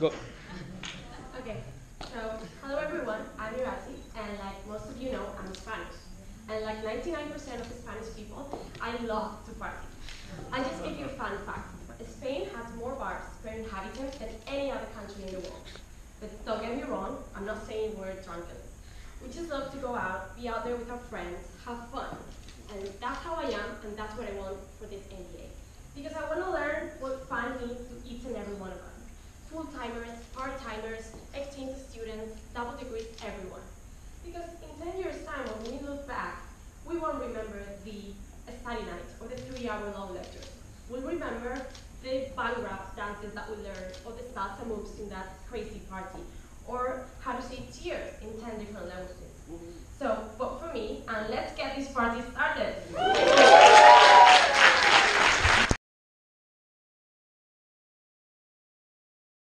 Go. Okay, so hello everyone, I'm Irati, and like most of you know, I'm Spanish. And like 99% of Spanish people, I love to party. I just give you a fun fact. Spain has more bars per inhabitant than any other country in the world. But don't get me wrong, I'm not saying we're drunken. We just love to go out, be out there with our friends, have fun. And that's how I am, and that's what I want for this MBA. Because I want to learn what fun means to each and every one of us. Full-timers, part-timers, exchange students, double degrees, everyone. Because in 10 years' time, when we look back, we won't remember the study night or the three-hour long lectures. We'll remember the bhangra dances that we learned, or the salsa moves in that crazy party, or how to say cheers in 10 different languages. So vote for me, and let's get this party started.